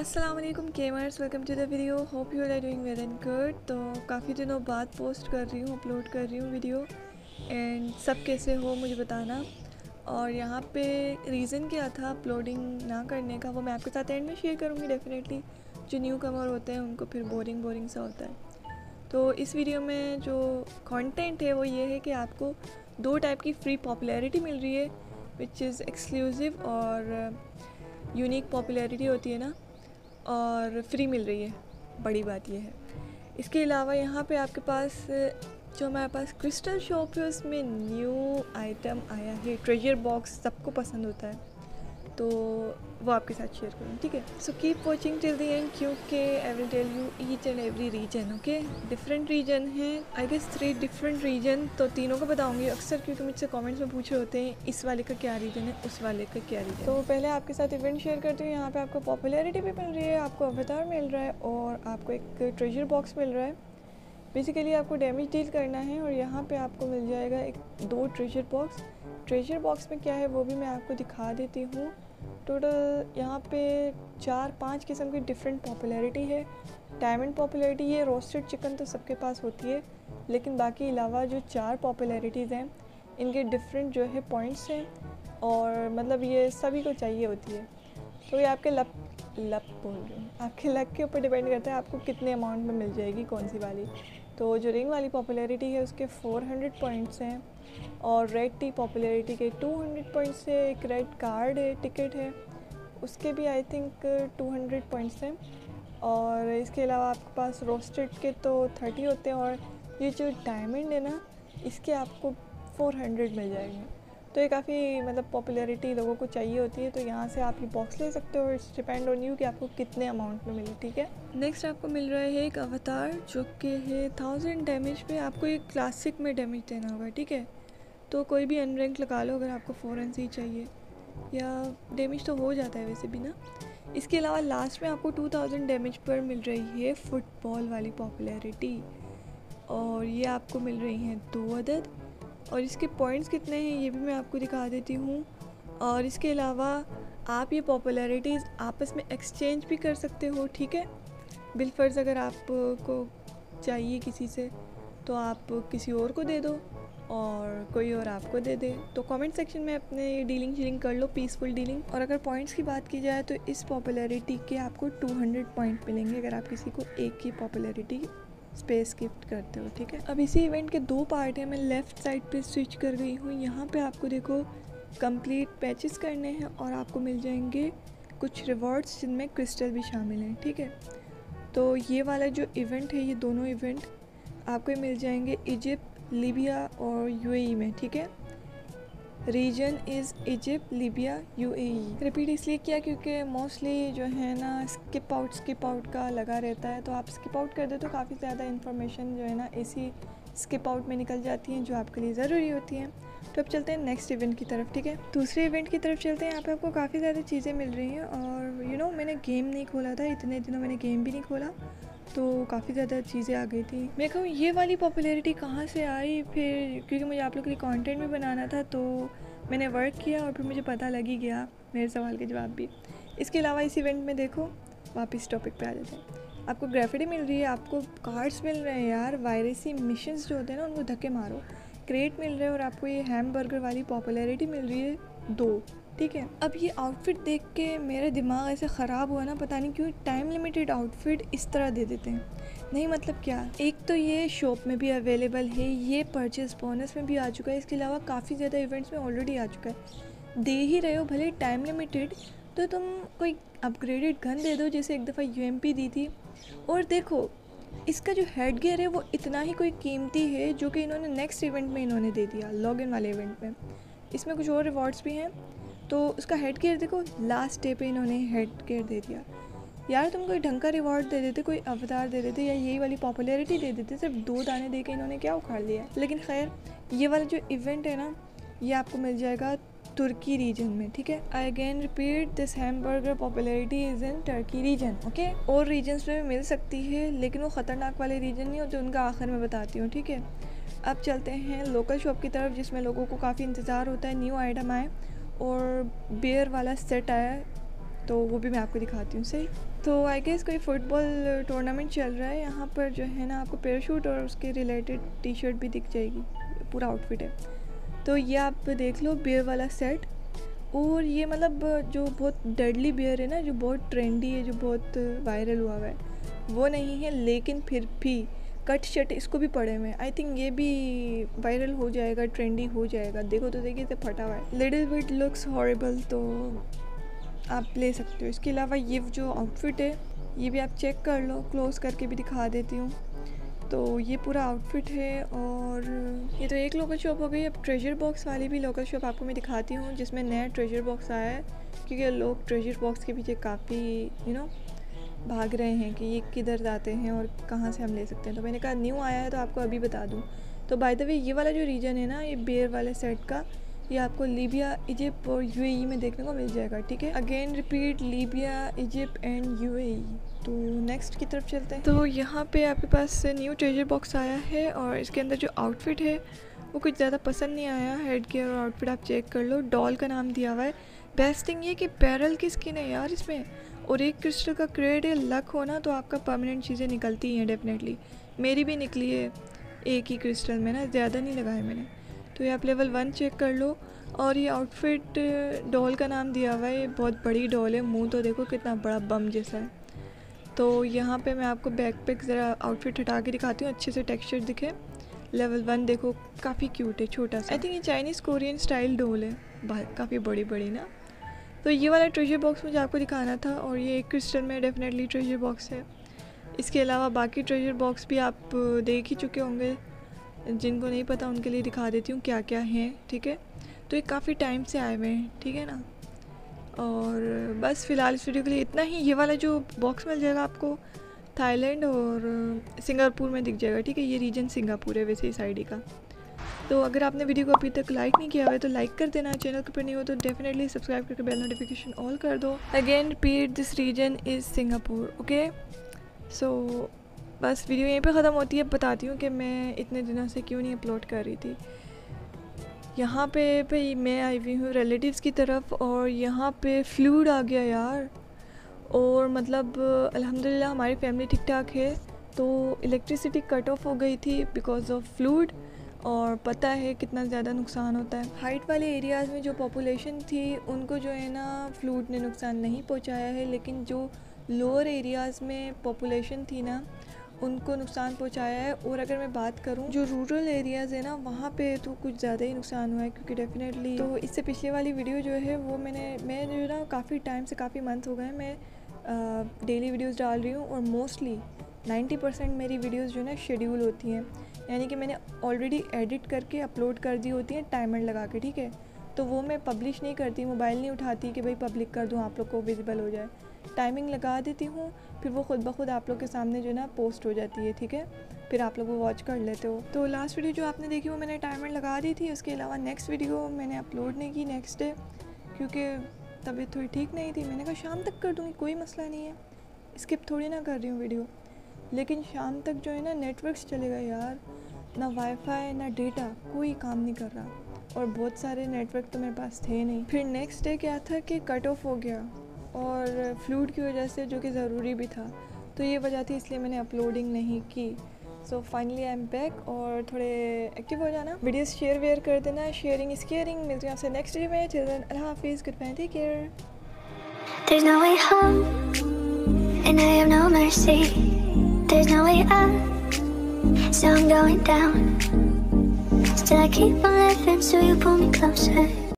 वालेकुम gamers welcome to the video hope you are doing well and good तो काफ़ी दिनों बाद पोस्ट कर रही हूँ अपलोड कर रही हूँ वीडियो एंड सब कैसे हो मुझे बताना. और यहाँ पे रीज़न क्या था अपलोडिंग ना करने का, वो मैं आपके साथ एंड में शेयर करूँगी डेफिनेटली जो न्यू कमर होते हैं, उनको फिर बोरिंग बोरिंग सा होता है. तो इस वीडियो में जो कंटेंट है, वो ये है कि आपको दो टाइप की फ्री पॉपुलैरिटी मिल रही है विच इज़ एक्सक्लूसिव और यूनिक पॉपुलैरिटी होती है ना. और फ्री मिल रही है। बड़ी बात यह है। इसके अलावा यहाँ पे आपके पास, जो हमारे पास क्रिस्टल शॉप है, उसमें न्यू आइटम आया है। ट्रेजर बॉक्स सबको पसंद होता है। तो वो आपके साथ शेयर करूँ, ठीक है? So keep watching till the end क्योंकि I will tell you each and every region okay different region है I guess three different region तो तीनों को बताऊँगी अक्सर, क्योंकि मुझसे कमेंट्स में पूछ होते हैं, इस वाले का क्या रीजन है, उस वाले का क्या रीजन तो पहले आपके साथ इवेंट शेयर करती हूँ, यहाँ पर आपको पॉपुलैरिटी भी मिल रही है, आपको अवतार मिल रहा है, और आपको एक ट्रेजर बॉक्स मिल रहा है। बेसिकली आपको डैमेज डील करना है, और यहाँ पे आपको मिल जाएगा एक, दो ट्रेजर बॉक्स ट्रेजर बॉक्स में क्या है, वो भी मैं आपको दिखा देती हूँ। टोटल यहाँ पे चार पाँच किस्म की डिफरेंट पॉपुलैरिटी है। डायमंड पॉपुलैरिटी ये रोस्टेड चिकन तो सबके पास होती है, लेकिन बाकी अलावा जो चार पॉपुलैरिटीज़ हैं, इनके डिफरेंट जो है पॉइंट्स हैं, और मतलब ये सभी को चाहिए होती है। तो ये आपके लप लप बोल रही हूँ। आपके लक के ऊपर डिपेंड करता है आपको कितने अमाउंट में मिल जाएगी कौन सी वाली। तो जो रिंग वाली पॉपुलैरिटी है, उसके 400 पॉइंट्स हैं और रेड टी पॉपुलैरिटी के 200 पॉइंट्स है, एक रेड कार्ड है टिकट है, उसके भी आई थिंक 200 पॉइंट्स हैं। और इसके अलावा आपके पास रोस्टेड के तो 30 होते हैं और ये जो डायमंड है ना, इसके आपको 400 मिल जाएँगे। तो ये काफ़ी मतलब पॉपुलैरिटी लोगों को चाहिए होती है तो यहाँ से आप ये बॉक्स ले सकते हो इट्स डिपेंड ऑन यू कि आपको कितने अमाउंट में मिले, ठीक है? नेक्स्ट आपको मिल रहा है एक अवतार जो कि है थाउज़ेंड डैमेज पे, आपको एक क्लासिक में डैमेज देना होगा, ठीक है? तो कोई भी अनरैंक लगा लो अगर आपको फोर एन सी चाहिए, या डैमेज तो हो जाता है वैसे भी ना। इसके अलावा लास्ट में आपको टू थाउज़ेंड डैमेज पर मिल रही है फुटबॉल वाली पॉपुलैरिटी और ये आपको मिल रही हैं दो अदद। और इसके पॉइंट्स कितने हैं, ये भी मैं आपको दिखा देती हूँ। और इसके अलावा आप ये पॉपुलैरिटीज़ आपस में एक्सचेंज भी कर सकते हो, ठीक है? बिलफर्ज अगर आपको चाहिए किसी से तो आप किसी और को दे दो और कोई और आपको दे दे। तो कमेंट सेक्शन में अपने ये डीलिंग शीलिंग कर लो पीसफुल डीलिंग और अगर पॉइंट्स की बात की जाए तो इस पॉपुलैरिटी के आपको 200 पॉइंट मिलेंगे, अगर आप किसी को एक की पॉपुलैरिटी स्पेस गिफ्ट करते हो, ठीक है? अब इसी इवेंट के दो पार्ट हैं, मैं लेफ़्ट साइड पे स्विच कर गई हूँ। यहाँ पे आपको देखो कंप्लीट पैचेस करने हैं और आपको मिल जाएँगे कुछ रिवॉर्ड्स जिनमें क्रिस्टल भी शामिल हैं, ठीक है? तो ये वाला जो इवेंट है, ये दोनों इवेंट आपको मिल जाएँगे इजिप्ट लीबिया और यूएई में, ठीक है? Region is Egypt Libya UAE. Repeat इसलिए किया क्योंकि मोस्टली जो है ना स्किप आउट स्किप आउट का लगा रहता है। तो आप स्किप आउट कर दो तो काफ़ी ज़्यादा इन्फॉर्मेशन जो है ना ऐसी स्किप आउट में निकल जाती हैं जो आपके लिए ज़रूरी होती हैं। तो अब चलते हैं नेक्स्ट इवेंट की तरफ़ ठीक है? दूसरे इवेंट की तरफ़ चलते हैं। यहाँ पे आपको काफ़ी ज़्यादा चीज़ें मिल रही हैं और यू you नो know, मैंने गेम नहीं खोला था इतने दिनों मैंने गेम भी नहीं खोला। तो काफ़ी ज़्यादा चीज़ें आ गई थी। मैं कहूँ, ये वाली पॉपुलैरिटी कहाँ से आई? फिर क्योंकि मुझे आप लोग के लिए कंटेंट भी बनाना था तो मैंने वर्क किया और फिर मुझे पता लग ही गया मेरे सवाल के जवाब भी। इसके अलावा इस इवेंट में देखो, वापस टॉपिक पे आ जाते हैं। आपको ग्रेफिटी मिल रही है, आपको कार्ड्स मिल रहे हैं यार वायरसी मिशन जो होते हैं ना, उनको धक्के मारो। क्रेट मिल रहे हैं और आपको ये हैम बर्गर वाली पॉपुलैरिटी मिल रही है। दो, ठीक है? अब ये आउटफिट देख के मेरे दिमाग ऐसे ख़राब हुआ ना, पता नहीं क्यों टाइम लिमिटेड आउटफिट इस तरह दे देते हैं। नहीं मतलब क्या? एक तो ये शॉप में भी अवेलेबल है, ये परचेज बोनस में भी आ चुका है, इसके अलावा काफ़ी ज़्यादा इवेंट्स में ऑलरेडी आ चुका है। दे ही रहे हो, भले टाइम लिमिटेड तो तुम कोई अपग्रेडेड गन दे दो, जैसे एक दफ़ा यू दी थी। और देखो, इसका जो हेड गेयर है, वो इतना ही कोई कीमती है, जो कि इन्होंने नेक्स्ट इवेंट में इन्होंने दे दिया लॉग इन वाले इवेंट में। इसमें कुछ और रिवॉर्ड्स भी हैं। तो उसका हेड केयर देखो लास्ट डे पे इन्होंने हेड केयर दे दिया। यार, तुम कोई ढंग का रिवॉर्ड दे देते, कोई अवतार दे देते या यही वाली पॉपुलैरिटी दे देते, सिर्फ़ दो दाने दे के इन्होंने क्या उखाड़ लिया? लेकिन खैर, ये वाला जो इवेंट है ना, ये आपको मिल जाएगा तुर्की रीजन में, ठीक है? I again repeat this hamburger popularity is in Turkey region okay और रीजन्स में भी मिल सकती है, लेकिन वो ख़तरनाक वाले रीजन नहीं होते उनका आखिर में बताती हूँ, ठीक है? अब चलते हैं लोकल शॉप की तरफ़, जिसमें लोगों को काफ़ी इंतज़ार होता है। न्यू आइटम आए और बियर वाला सेट आया तो वो भी मैं आपको दिखाती हूँ। सही? तो आई गेस कोई फुटबॉल टूर्नामेंट चल रहा है। यहाँ पर जो है ना, आपको पैराशूट और उसके रिलेटेड टी शर्ट भी दिख जाएगी। पूरा आउटफिट है। तो ये आप देख लो बियर वाला सेट और ये मतलब जो बहुत डेडली बियर है ना, जो बहुत ट्रेंडी है, जो बहुत वायरल हुआ हुआ है, वो नहीं है, लेकिन फिर भी कट शट इसको भी पड़े हुए आई थिंक ये भी वायरल हो जाएगा ट्रेंडी हो जाएगा। देखो तो देखिए, इसे फटा हुआ है। लिटिल बिट लुक्स हॉरेबल तो आप ले सकते हो। इसके अलावा ये जो आउटफिट है, ये भी आप चेक कर लो। क्लोज करके भी दिखा देती हूँ। तो ये पूरा आउटफिट है और ये तो एक लोकल शॉप हो गई। अब ट्रेजर बॉक्स वाली भी लोकल शॉप आपको मैं दिखाती हूँ, जिसमें नया ट्रेजर बॉक्स आया है। क्योंकि लोग ट्रेजर बॉक्स के पीछे काफ़ी यू नो भाग रहे हैं कि ये किधर जाते हैं और कहाँ से हम ले सकते हैं। तो मैंने कहा न्यू आया है तो आपको अभी बता दूँ। तो बाय द वे ये वाला जो रीजन है ना, ये बेयर वाले सेट का, ये आपको लीबिया इजिप्ट और यूएई में देखने को मिल जाएगा, ठीक है? Again repeat Libya Egypt and UAE तो नेक्स्ट की तरफ़ चलते हैं। तो यहाँ पे आपके पास न्यू ट्रेजर बॉक्स आया है और इसके अंदर जो आउटफिट है, वो कुछ ज़्यादा पसंद नहीं आया हेड केयर और आउटफिट आप चेक कर लो। डॉल का नाम दिया हुआ है। बेस्ट थिंग ये कि पैरल की स्किन है यार इसमें? और एक क्रिस्टल का क्रेड है लक हो ना तो आपका परमानेंट चीज़ें निकलती हैं डेफिनेटली मेरी भी निकली है एक ही क्रिस्टल में ना, ज़्यादा नहीं लगाया मैंने। तो ये आप लेवल वन चेक कर लो और ये आउटफिट डॉल का नाम दिया हुआ है, ये बहुत बड़ी डॉल है, मुँह तो देखो कितना बड़ा बम जैसा है। तो यहाँ पे मैं आपको बैक पैक ज़रा आउटफिट हटा के दिखाती हूँ, अच्छे से टेक्सचर दिखे। लेवल वन देखो, काफ़ी क्यूट है, छोटा सा। आई थिंक ये चाइनीज़ कोरियन स्टाइल डोल है काफ़ी बड़ी बड़ी ना। तो ये वाला ट्रेजर बॉक्स मुझे आपको दिखाना था और ये एक क्रिस्टल में डेफिनेटली ट्रेजर बॉक्स है। इसके अलावा बाकी ट्रेजर बॉक्स भी आप देख ही चुके होंगे। जिनको नहीं पता उनके लिए दिखा देती हूँ क्या क्या हैं, ठीक है? तो ये काफ़ी टाइम से आए हुए हैं, ठीक है ना? और बस फ़िलहाल इस वीडियो के लिए इतना ही। ये वाला जो बॉक्स मिल जाएगा आपको थाईलैंड और सिंगापुर में दिख जाएगा, ठीक है? ये रीजन सिंगापुर है वैसे इस आई का। तो अगर आपने वीडियो को अभी तक लाइक नहीं किया हुआ तो लाइक कर देना। चैनल के ऊपर नहीं हो तो डेफिनेटली सब्सक्राइब करके बेल नोटिफिकेशन ऑल कर दो। Again repeat this region is Singapore okay so बस वीडियो यहीं पे ख़त्म होती है। बताती हूँ कि मैं इतने दिनों से क्यों नहीं अपलोड कर रही थी। यहाँ पे भाई मैं आई हुई हूँ रिलेटिव्स की तरफ़ और यहाँ पे फ्लूड आ गया यार। और मतलब अल्हम्दुलिल्लाह हमारी फैमिली ठीक ठाक है। तो इलेक्ट्रिसिटी कट ऑफ़ हो गई थी बिकॉज़ ऑफ़ फ्लूड और पता है कितना ज़्यादा नुकसान होता है। हाइट वाले एरियाज़ में जो पॉपुलेशन थी, उनको जो है ना फ्लूड ने नुकसान नहीं पहुँचाया है, लेकिन जो लोअर एरियाज़ में पॉपुलेशन थी ना, उनको नुकसान पहुँचाया है। और अगर मैं बात करूँ, जो रूरल एरियाज़ है ना, वहाँ पे तो कुछ ज़्यादा ही नुकसान हुआ है, क्योंकि डेफिनेटली तो इससे पिछले वाली वीडियो जो है, वो मैंने, मैं जो ना, काफ़ी टाइम से काफ़ी मंथ हो गए मैं डेली वीडियोस डाल रही हूँ और मोस्टली 90 परसेंट मेरी वीडियोस जो ना शेड्यूल होती हैं। यानी कि मैंने ऑलरेडी एडिट करके अपलोड कर दी होती हैं टाइमर लगा के, ठीक है? तो वो मैं पब्लिश नहीं करती मोबाइल नहीं उठाती कि भाई पब्लिक कर दूँ, आप लोग को विजिबल हो जाए। टाइमिंग लगा देती हूँ, फिर वो खुद ब खुद आप लोग के सामने जो है ना पोस्ट हो जाती है, ठीक है? फिर आप लोग वो वॉच कर लेते हो। तो लास्ट वीडियो जो आपने देखी वो मैंने टाइमर लगा दी थी, उसके अलावा नेक्स्ट वीडियो मैंने अपलोड नहीं की नेक्स्ट डे क्योंकि तबीयत थोड़ी ठीक नहीं थी। मैंने कहा, शाम तक कर दूँगी, कोई मसला नहीं है। स्किप थोड़ी ना कर रही हूँ वीडियो लेकिन शाम तक जो है ना नेटवर्क्स चलेगा यार। ना वाईफाई ना डेटा कोई काम नहीं कर रहा। और बहुत सारे नेटवर्क तो मेरे पास थे नहीं। फिर नेक्स्ट डे क्या था कि कट ऑफ़ हो गया। और फ्लूड की वजह से जो कि ज़रूरी भी था तो ये वजह थी इसलिए मैंने अपलोडिंग नहीं की। So finally I am back और थोड़े एक्टिव हो जाना। वीडियोस शेयर वेयर कर देना शेयरिंग इज़ केयरिंग मिलती हूँ आपसे नेक्स्ट डे में। चिल्ड्रन अल्लाह हाफिज़ goodbye take care There's no way home, and I have no mercy. There's no way so I'm going down. Still I keep on living, so you pull me closer.